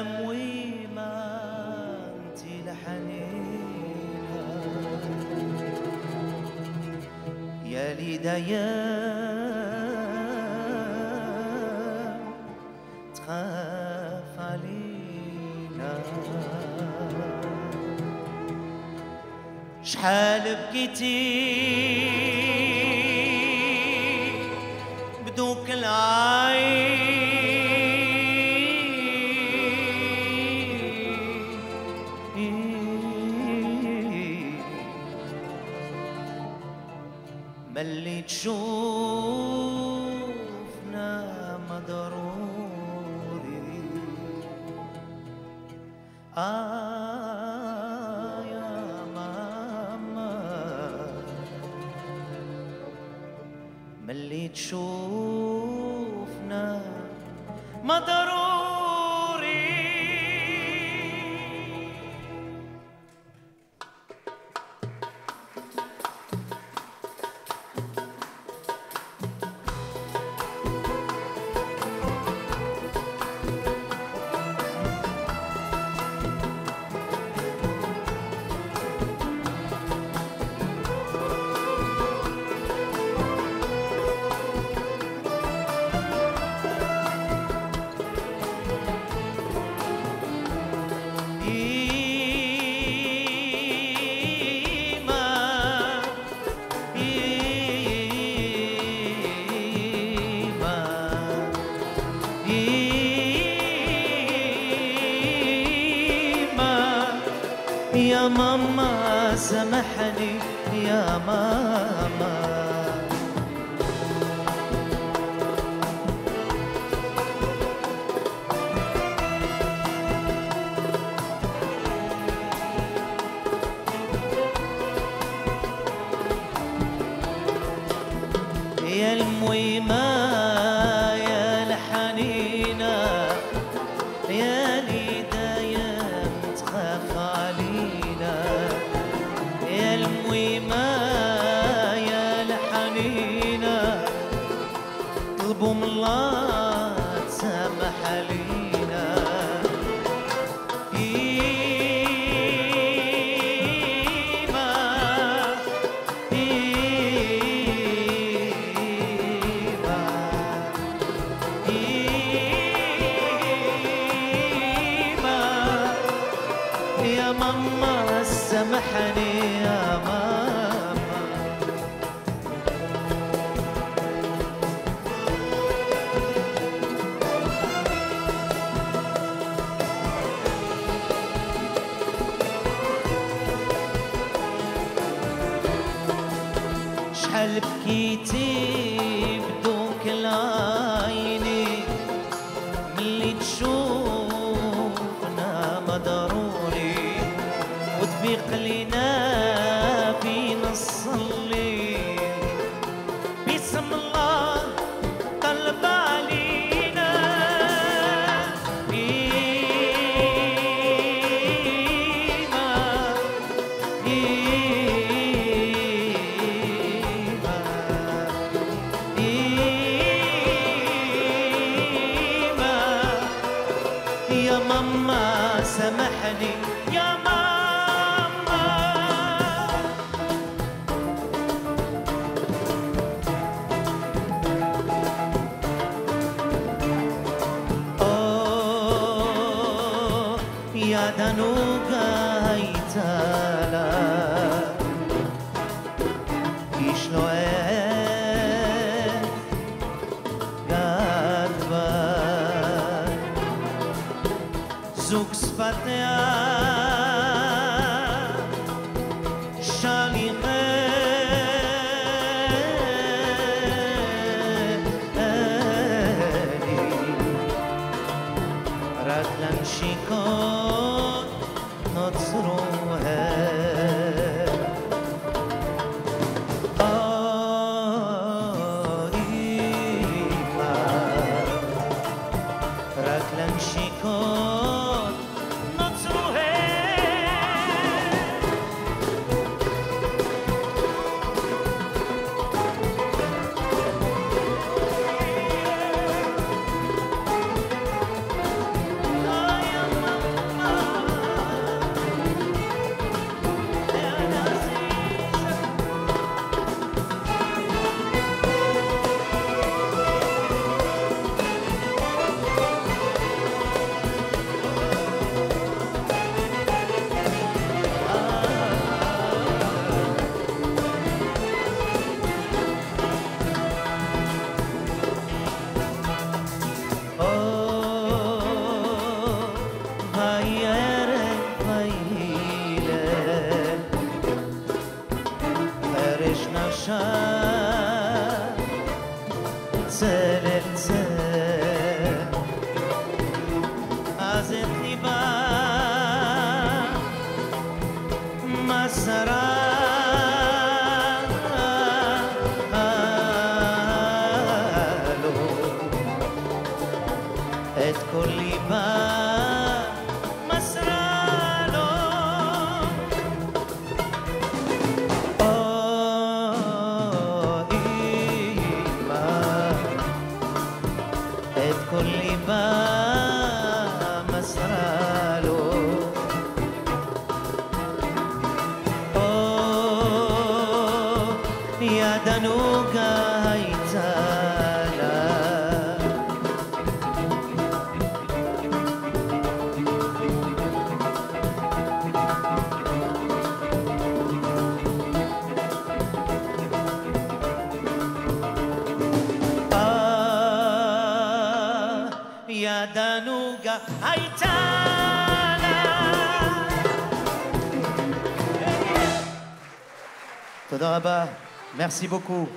المويمة انتي لحنينة يا ليدا يا تخاف علينا. شحال بكيتي؟ ملي تشوفنا ما ضروري آه يا ماما. ملي تشوفنا ما ضروري يا ماما سامحني يا ماما. يا المويمة He did. ماما سامحني يا ماما. Oh, دنوغا هيتالا zuk spatea Shalimeli Ratlan Lanchikot ocean. דנוקה היצלה ידנוגה הייתה לה. תודה רבה. Merci beaucoup.